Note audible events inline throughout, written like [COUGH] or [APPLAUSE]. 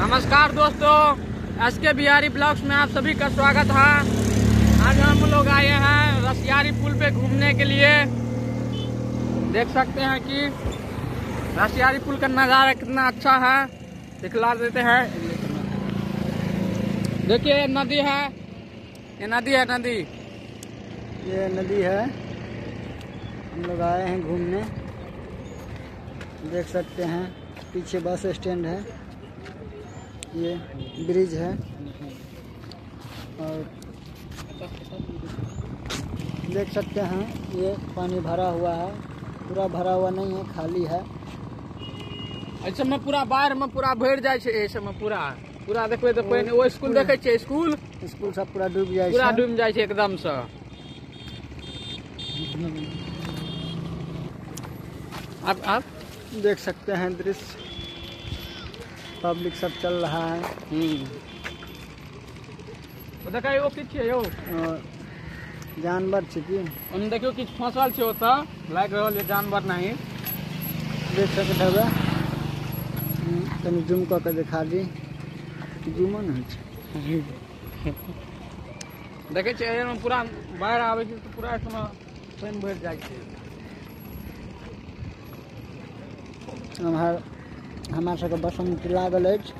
नमस्कार दोस्तों एस के बिहारी ब्लॉग्स में आप सभी का स्वागत है। आज हम लोग आए हैं रसियारी पुल पे घूमने के लिए। देख सकते हैं कि रसियारी पुल का नज़ारा कितना अच्छा है। दिखला देते हैं। देखिए नदी है। ये नदी है, नदी। ये नदी है। हम लोग आए हैं घूमने। देख सकते हैं, पीछे बस स्टैंड है। ये ब्रिज है। और देख सकते हैं ये पानी भरा हुआ है। पूरा भरा हुआ नहीं है खाली है। ऐसे में पूरा बाढ़ में पूरा भर जाए छै ऐसे में पूरा। पूरा देखबै तऽ पानि ओ स्कूल देखै छियै स्कूल? स्कूल सब पूरा डूब जाए पूरा डूबि जाइ छै एकदम से। अब अब देख सकते हैं दृश्य। पब्लिक सब चल रहा है। देखा एगो किछु छै यौ? जानवर छै की? ओहिमे देखियौ किछु फंसल छै ओतऽ लागि रहल छै जानवर नहीं। देख सकते हेबै हम्म, तनी जूम कऽ के देखा दी। जूमो होइ छै। [LAUGHS] देखै एहिमे पूरा बाढ़ि आबै छै तऽ पूरा समय पानि भरि जाइ छै। हमरा सबके बसंती लागल अछि।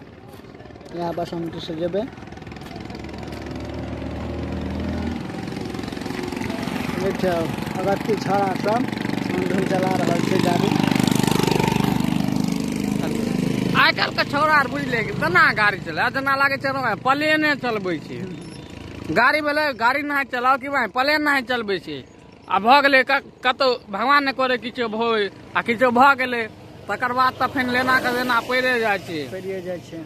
इएह बसंती से जेबै। देखियौ अगत्ती छड़ा सब आंदोलन चला रहल छै गाड़ी। आइ काल्हि के छौड़ा आर बुझले केना गाड़ी चला, जेना लागै ने प्लेने चलबै गाड़ी भेलै, गाड़ी नहि चलाओ कि भाई प्लेन नहि चलबै आ भऽ गेलै भगवान नहि करे किछो भोय आ किछो भऽ गेलै। तकर बाद तऽ फेर लेना के देना पड़े जाइ छै। पड़िए जाइ छै।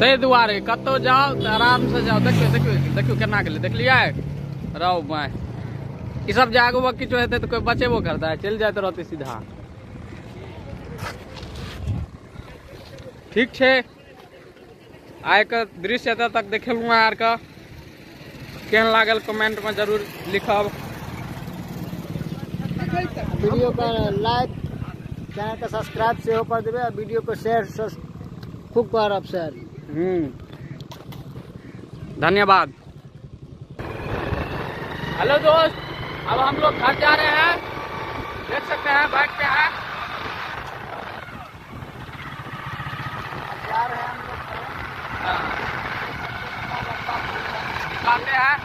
ताहि दुआरे कतौ जाओ तऽ आराम से जाओ देखियौ देखियौ देखियौ केना गेलै। देखलियै? रहो माय। ई सब जे आगू किछो हेतै तऽ कोई बचेबो करतै। चलि जाइत रहतै सीधा। ठीक छै। आइ के दृश्य एतऽ तक देखेलहुँ आर के केहन लागल कमेंट में ज़रूर लिखब। वीडियो को लाइक चैनल के सब्सक्राइब सेहो कर देबै आ वीडियो को शेयर खूब करब शेयर हम्म। धन्यवाद। हेलो दोस्त, अब हम लोग घर जा रहे हैं। देख सकते हैं बाइक पे है। जा रहे हैं हम लोग। निकालते हैं।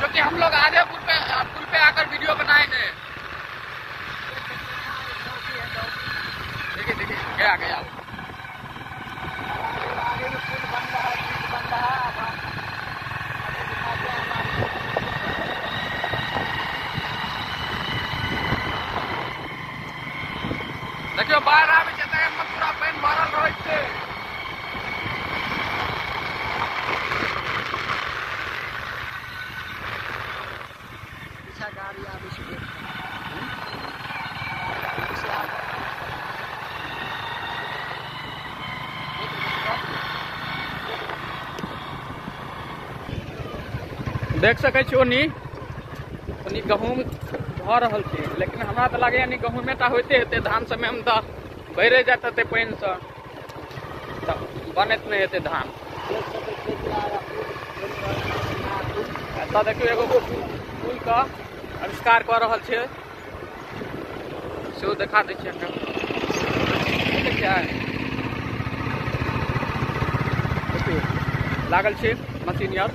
जो कि हम लोग आधे पे आकर वीडियो बनाएँगे देखिए देखिए गया गया आगे में पुल बन रहा है ब्रिज बन रहा है अब हम- आगे दिखाते हैं हमारे देखियो बाहर आबे छै तऽ एहिमे पूरा पानि भरल रहै छै पीछा गाड़ी आबै छै देख कऽ। पीछे आबै। देख सकै छी ओनी। ओनी गहूँम भऽ रहल छै, लेकिन हमरा तऽ लागैए नि गहूँमे टा होइते हेतै, धान समयमे तऽ भैरे जाइत हेतै पानिसँ। तऽ बनैत नहि हेतै धान। एतऽ देखियौ, एगो पुलके आविष्कार कऽ रहल छै सेहो देखा दै छियै अहाँके देखै लागल मशीन आर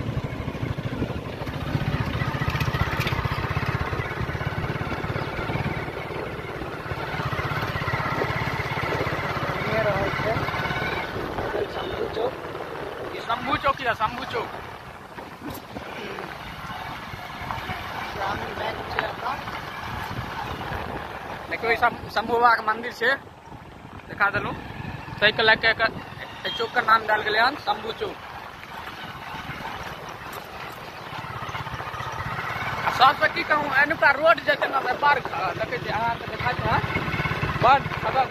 बनिए रहल छै शंभू चौक ई चौक या चौक छै अपना देखियौ ई शं- शंभू बाबाके मंदिर छै देखा देलहुँ ताहिके लए कऽ एकर एहि नाम देल गेलै हन शंभू चौक सबसँ की कहूँ, एनुका रोड जे छै ने से बड़ ख- देखै छियै अहाँके देखा बड़ खबर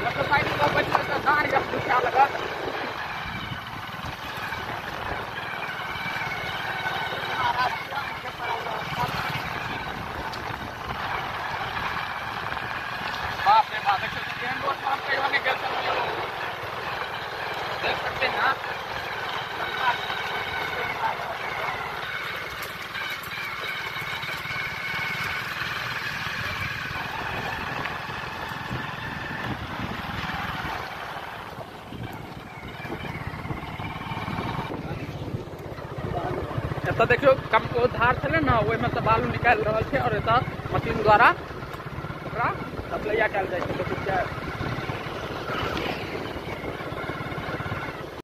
मोटरसाइकिल पर बैठल तऽ डाँढ़ जब दुखा लगत बाप रे के बाद देखिए तो मेन रोड पर हम कहीं नहीं गए चल हैं। एतऽ देखियो कम ओ धार छलै ने, ओहिमे से बालू निकालि रहल छै और एतऽ मशीन द्वारा कयल जाइ छै क्या